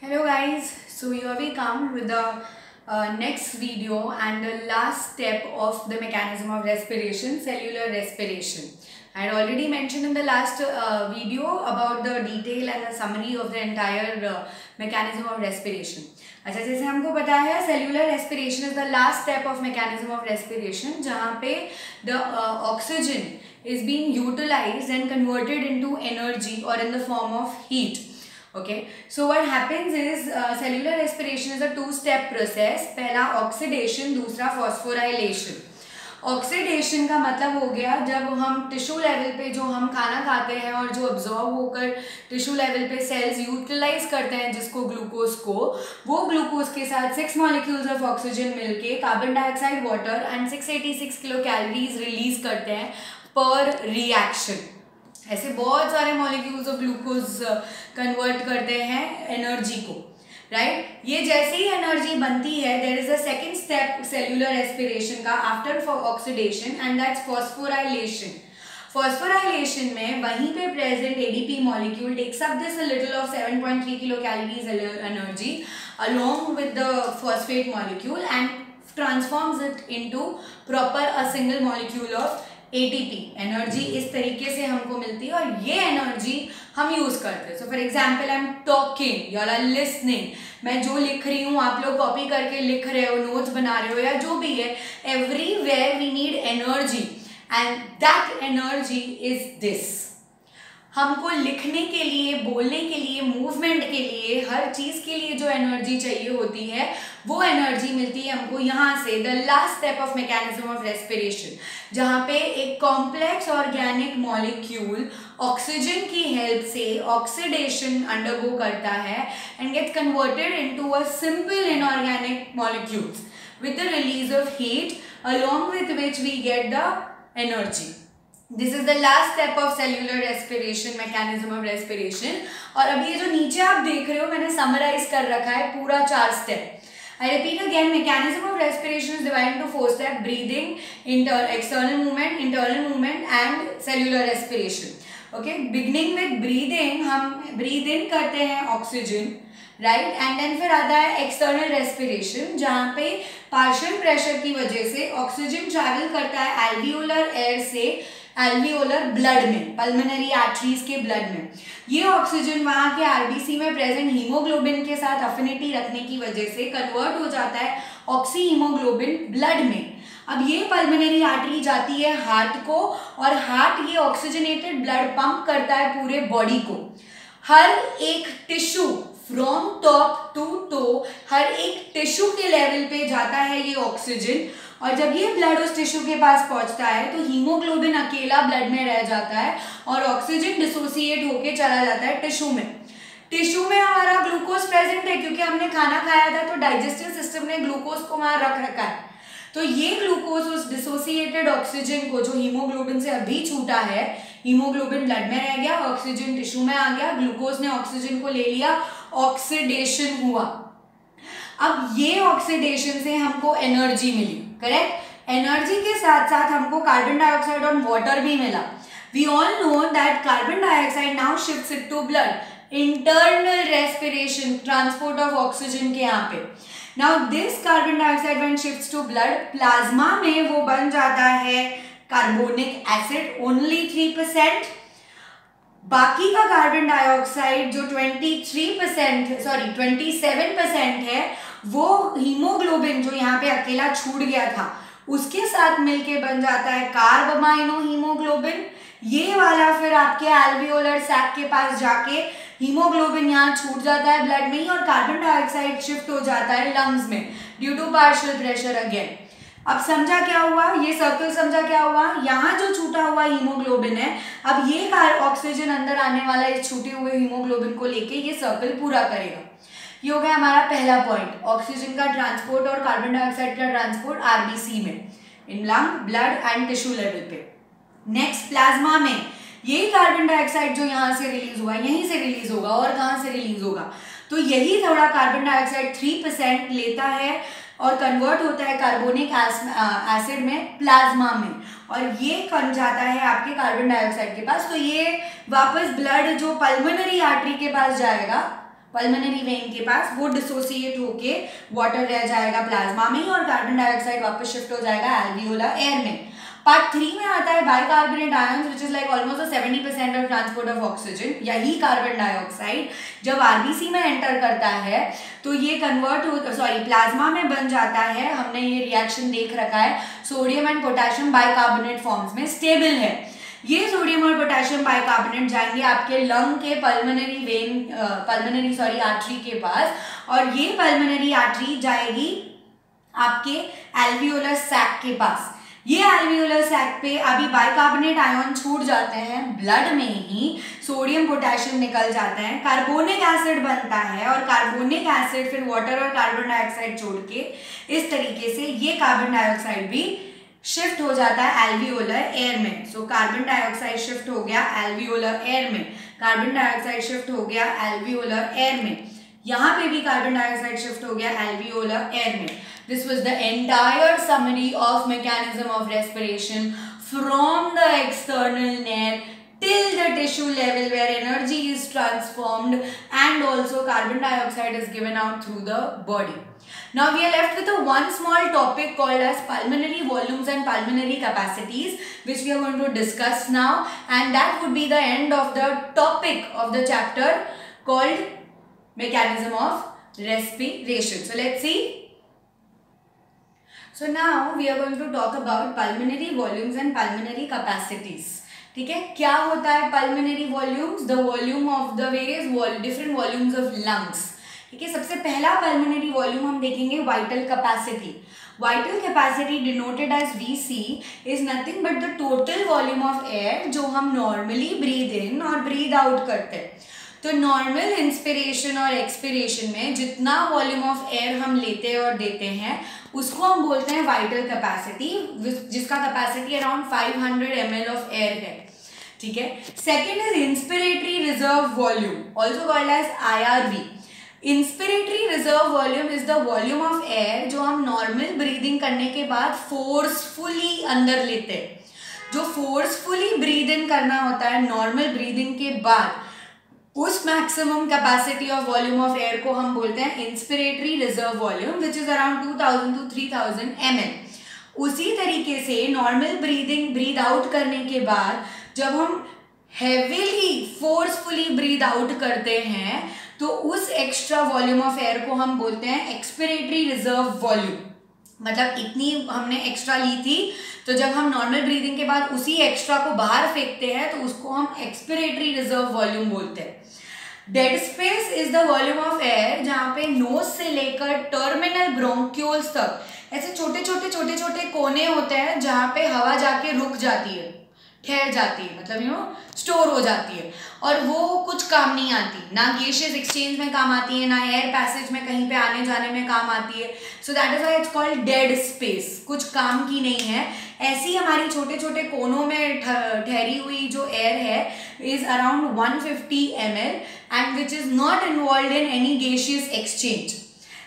Hello guys, so here we come with the uh, next video and the last step of the mechanism of respiration, cellular respiration. I had already mentioned in the last uh, video about the detail and the summary of the entire uh, mechanism of respiration. अच्छा जैसे हमको पता है cellular respiration is the last step of mechanism of respiration जहाँ पे the oxygen is being utilized and converted into energy or in the form of heat okay? So what happens is uh, cellular respiration is a two step process. पहला oxidation दूसरा phosphorylation. Oxidation का मतलब हो गया जब हम tissue level पे जो हम खाना खाते हैं और जो ऑब्जॉर्व होकर टिश्यू लेवल पे सेल्स यूटिलाइज करते हैं जिसको ग्लूकोज को वो ग्लूकोज के साथ सिक्स मॉलिक्यूल्स ऑफ़ ऑक्सीजन मिलके carbon dioxide water and 686 kilo calories release करते हैं पर रिएक्शन ऐसे बहुत सारे मॉलिक्यूल्स ऑफ़ ग्लूकोज कन्वर्ट करते हैं एनर्जी को राइट right? ये जैसे ही एनर्जी बनती है there is a second step cellular respiration का after for oxidation and that's phosphorylation phosphorylation में वहीं पे present ADP molecule takes up this little of 7.3 kilo calories energy along with the phosphate molecule and transforms it into proper a single molecule of ATP energy इस तरीके से हमको मिलती है और ये एनर्जी हम यूज़ करते हैं। So for example I am talking you are listening मैं जो लिख रही हूँ आप लोग कॉपी करके लिख रहे हो नोट्स बना रहे हो या जो भी है everywhere we need energy and that energy is this हमको लिखने के लिए, बोलने के लिए मूवमेंट के लिए, हर चीज़ के लिए जो एनर्जी चाहिए होती है, वो एनर्जी मिलती है हमको यहाँ से the last step of mechanism of respiration जहाँ पे एक कॉम्प्लेक्स ऑर्गेनिक मॉलिक्यूल ऑक्सीजन की हेल्प से ऑक्सीडेशन अंडरगो करता है and get converted into a simple inorganic molecules with the release of heat along with which we get the energy. This is the last step of cellular respiration mechanism of respiration और अभी ये जो नीचे आप देख रहे हो, मैंने समराइज कर रखा है पूरा चार step I repeat again mechanism of respiration is divide into four step breathing inter external movement internal movement and cellular respiration okay beginning with breathing हम ब्रीद इन करते हैं ऑक्सीजन राइट एंड देन फिर आता है external respiration जहाँ पे partial pressure की वजह से ऑक्सीजन ट्रैवल करता है एल्वियोलर एयर से एल्वियोलर ब्लड में पल्मोनरी आर्टरीज के ब्लड में। ये ऑक्सीजन वहाँ के आरबीसी में प्रेजेंट हीमोग्लोबिन के साथ अफिनिटी रखने की वजह से कन्वर्ट हो जाता है ऑक्सी हीमोग्लोबिन ब्लड में। अब ये पल्मोनरी आर्टरी जाती है हार्ट को और हार्ट ये ऑक्सीजनेटेड ब्लड पंप करता है पूरे बॉडी को। हर एक tissue from top to toe हर एक टिश्यू के लेवल पे जाता है ये ऑक्सीजन और जब ये ब्लड उस टिश्यू के पास पहुँचता है तो हीमोग्लोबिन अकेला ब्लड में रह जाता है और ऑक्सीजन डिसोसिएट होके चला जाता है टिश्यू में। टिश्यू में हमारा ग्लूकोज प्रेजेंट है, क्योंकि हमने खाना खाया था तो डाइजेस्टिव सिस्टम ने ग्लूकोज को वहाँ रख रखा है। तो ये ग्लूकोज उस डिसोसिएटेड ऑक्सीजन को, जो हीमोग्लोबिन से अभी छूटा है हीमोग्लोबिन ब्लड में रह गया ऑक्सीजन टिश्यू में आ गया ग्लूकोज ने ऑक्सीजन को ले लिया ऑक्सीडेशन हुआ। अब ये ऑक्सीडेशन से हमको एनर्जी मिली। करेक्ट एनर्जी के साथ साथ हमको कार्बन डाइऑक्साइड और वाटर भी मिला। We all know that carbon dioxide now shift it to blood internal respiration transport of oxygen के यहाँ पे। Now this carbon dioxide when shifts to blood plasma में वो बन जाता है carbonic acid only three percent बाकी का कार्बन डाइऑक्साइड जो 23 परसेंट सॉरी 27 परसेंट है वो हीमोग्लोबिन जो यहाँ पे अकेला छूट गया था, उसके साथ मिलके बन जाता है कार्बमाइनो हीमोग्लोबिन। ये वाला फिर आपके एल्वियोलर सैक के पास जाके हीमोग्लोबिन यहाँ छूट जाता है ब्लड में ही और कार्बन डाइऑक्साइड शिफ्ट हो जाता है लंग्स में due to partial pressure again अब समझा क्या हुआ? ये सर्कल समझा क्या हुआ? यहाँ जो छूटा हुआ हीमोग्लोबिन है, अब ये ऑक्सीजन अंदर आने वाला इस छूटे हुए हीमोग्लोबिन को लेके ये सर्कल पूरा करेगा। ये हो गया हमारा पहला पॉइंट ऑक्सीजन का ट्रांसपोर्ट और कार्बन डाइऑक्साइड का ट्रांसपोर्ट आरबीसी में, in lung blood and tissue level पे। नेक्स्ट प्लाज्मा में ये कार्बन डाइऑक्साइड जो यहाँ से रिलीज़ हुआ, यहीं से रिलीज़ होगा और कहाँ से रिलीज़ होगा। तो यही थोड़ा कार्बन डाइऑक्साइड थ्री परसेंट लेता है और कन्वर्ट होता है कार्बोनिक एसिड में प्लाज्मा में। और ये कम जाता है आपके कार्बन डाइऑक्साइड के पास तो ये वापस ब्लड जो पल्मोनरी आर्टरी के पास जाएगा पल्मोनरी वेन के पास वो डिसोसिएट होके वाटर रह जाएगा प्लाज्मा में ही और कार्बन डाइऑक्साइड वापस शिफ्ट हो जाएगा एल्वियोलर एयर में। पार्ट थ्री में आता है bicarbonate ions which is like almost seventy percent of transport of oxygen यही कार्बन डाइऑक्साइड जब आरबीसी में एंटर करता है तो ये कन्वर्ट हो सॉरी प्लाज्मा में बन जाता है। हमने ये रिएक्शन देख रखा है। Sodium and potassium bicarbonate forms में स्टेबल है। ये सोडियम और पोटेशियम बाइकार्बोनेट जाएँगे आपके लंग के pulmonary vein pulmonary sorry artery के पास। और ये पल्मोनरी आर्टरी जाएगी आपके एल्वियोलर सैक के पास। ये एल्वियोलर सैक पे अभी बाइकार्बोनेट आयन छूट जाते हैं ब्लड में ही सोडियम पोटेशियम निकल जाते हैं। कार्बोनिक एसिड बनता है और कार्बोनिक एसिड फिर वाटर और कार्बन डाइऑक्साइड छोड़ के इस तरीके से ये कार्बन डाइऑक्साइड भी शिफ्ट हो जाता है एल्वियोलर एयर में. सो कार्बन डाइऑक्साइड शिफ्ट हो गया एल्वियोलर एयर में. कार्बन डाइऑक्साइड शिफ्ट हो गया एल्वियोलर एयर में. यहाँ पे भी कार्बन डाइऑक्साइड शिफ्ट हो गया एल्वियोलर एयर में. This was the entire summary of mechanism of respiration from the external air till the tissue level where energy is transformed and also carbon dioxide is given out through the body. Now we are left with a one small topic called as pulmonary volumes and pulmonary capacities which we are going to discuss now and that would be the end of the topic of the chapter called mechanism of respiration. So let's see. So now we are going to talk about pulmonary volumes and pulmonary capacities. ठीक है क्या होता है pulmonary volumes the volume of the various different volumes of lungs ठीक है सबसे पहला pulmonary volume हम देखेंगे vital capacity vital capacity denoted as V C is nothing but the total volume of air जो हम नॉर्मली ब्रीद इन और breathe out करते हैं. तो नॉर्मल इंस्पिरेशन और एक्सपिरेशन में जितना वॉल्यूम ऑफ़ एयर हम लेते और देते हैं, उसको हम बोलते हैं वाइटल कैपेसिटी जिसका capacity around 500 hundred of air है. ठीक है? Second is inspiratory reserve volume also called as I inspiratory reserve volume is the volume of air जो हम नॉर्मल ब्रीदिंग करने के बाद फोर्सफुली अंदर लेते हैं। जो फोर्सफुली ब्रीद इन करना होता है नॉर्मल ब्रीदिंग के बाद, उस maximum capacity of volume of air को हम बोलते हैं inspiratory reserve volume which is around 2000 to 3000 ml उसी तरीके से नॉर्मल ब्रीदिंग ब्रीद आउट करने के बाद, जब हम हैविली फोर्सफुली ब्रीद आउट करते हैं तो उस एक्स्ट्रा वॉल्यूम ऑफ़ एयर को हम बोलते हैं एक्सपिरेटरी रिज़र्व वॉल्यूम मतलब इतनी हमने एक्स्ट्रा ली थी तो जब हम नॉर्मल ब्रीदिंग के बाद उसी एक्स्ट्रा को बाहर फेंकते हैं तो उसको हम एक्सपिरेटरी रिज़र्व वॉल्यूम बोलते हैं. Dead space is the volume of air जहाँ पे नोज़ से लेकर टर्मिनल ब्रोंक्यूल्स तक, ऐसे छोटे छोटे छोटे छोटे कोने होते हैं जहाँ पे हवा जाके रुक जाती है। ठहर जाती है मतलब यू नो स्टोर हो जाती है। और वो कुछ काम नहीं आती। ना गेशियस एक्सचेंज में काम आती है, ना एयर पैसेज में कहीं पे आने जाने में काम आती है। So that is why it's called dead space कुछ काम की नहीं है। ऐसी हमारी छोटे छोटे कोनों में ठहरी हुई जो एयर है is around 150 fifty M L and which is not involve in any gaseous exchange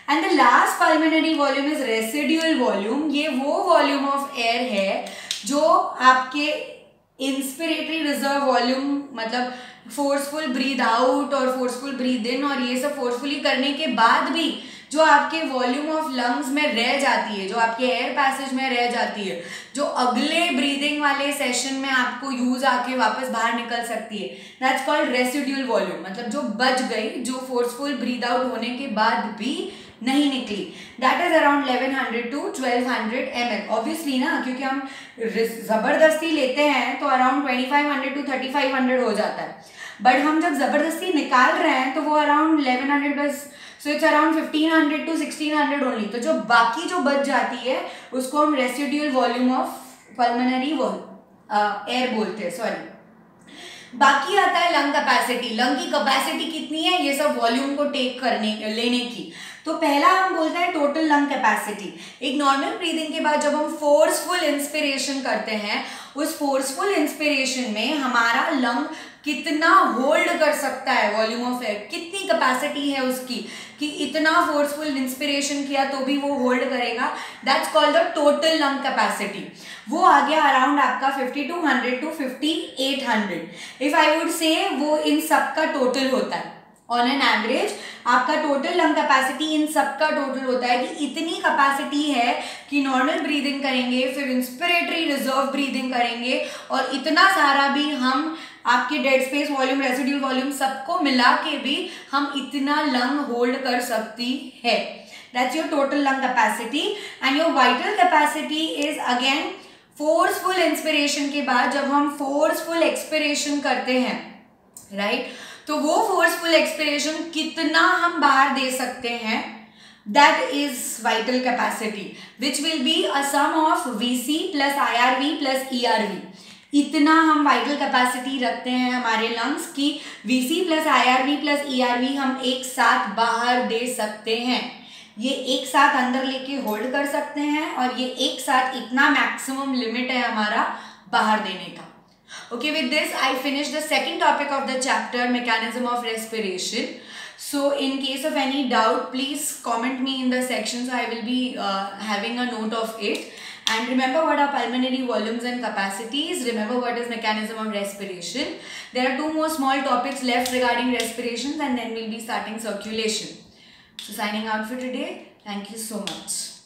and the last pulmonary volume is residual volume ये वो वॉल्यूम ऑफ़ एयर है जो आपके इंस्पिरेटरी रिज़र्व वॉल्यूम मतलब फोर्सफुल ब्रीद आउट और forceful breathe in और ये सब फोर्सफुली करने के बाद भी जो आपके वॉल्यूम ऑफ़ लंग्स में रह जाती है, जो आपके एयर पैसेज में रह जाती है, जो अगले ब्रीदिंग वाले सेशन में आपको यूज़ आके वापस बाहर निकल सकती है दैट्स कॉल्ड रेसिड्यूल वॉल्यूम मतलब जो बच गई, जो फोर्सफुल ब्रीद आउट होने के बाद भी नहीं निकली। That is around eleven hundred to twelve hundred M L obviously ना, क्योंकि हम ज़बरदस्ती लेते हैं तो around twenty five hundred to thirty five hundred हो जाता है। बट हम जब ज़बरदस्ती निकाल रहे हैं तो वो अराउंड इलेवन हंड्रेड बस so it's around fifteen hundred to sixteen hundred only तो जो बाकी जो बच जाती है, उसको हम residual volume of pulmonary air बोलते हैं सॉरी बाकी आता है लंग कैपेसिटी लंग की कैपेसिटी कितनी है? ये सब वॉल्यूम को टेक करने लेने की। तो पहला हम बोलते हैं टोटल लंग कैपेसिटी एक नॉर्मल ब्रीदिंग के बाद जब हम फोर्सफुल इंस्पिरेशन करते हैं, उस फोर्सफुल इंस्पिरेशन में हमारा लंग कितना होल्ड कर सकता है वॉल्यूम ऑफ़ एयर कितनी कैपेसिटी है उसकी, कि इतना फोर्सफुल इंस्पिरेशन किया तो भी वो होल्ड करेगा. That's called the total lung capacity वो आ गया अराउंड आपका 5200 to 5800 if I would say वो इन सब का टोटल होता है. ऑन एन एवरेज आपका टोटल लंग कैपेसिटी इन सबका टोटल होता है कि इतनी कैपेसिटी है कि नॉर्मल ब्रीदिंग करेंगे, फिर इंस्पिरेटरी रिज़र्व ब्रीदिंग करेंगे और इतना सारा भी हम आपके dead space volume residual volume सबको मिला के भी हम इतना लंग होल्ड कर सकती है that's your total lung capacity and your vital capacity is again forceful inspiration के बाद जब हम फोर्सफुल एक्सपिरेशन करते हैं राइट right? तो वो फोर्सफुल एक्सपिरेशन कितना हम बाहर दे सकते हैं? That is vital capacity which will be a sum of V C plus I R V plus E R V इतना हम वाइटल कैपेसिटी रखते हैं हमारे लंग्स की V C plus I R V plus E R V हम एक साथ बाहर दे सकते हैं। ये एक साथ अंदर लेके होल्ड कर सकते हैं और ये एक साथ इतना मैक्सिमम लिमिट है हमारा बाहर देने का। Okay, with this I finish the second topic of the chapter mechanism of respiration. So in case of any doubt, please comment me in the section so I will be uh, having a note of it. And remember what are pulmonary volumes and capacities. Remember what is mechanism of respiration. There are two more small topics left regarding respirations and then we'll be starting circulation. So signing out for today. Thank you so much.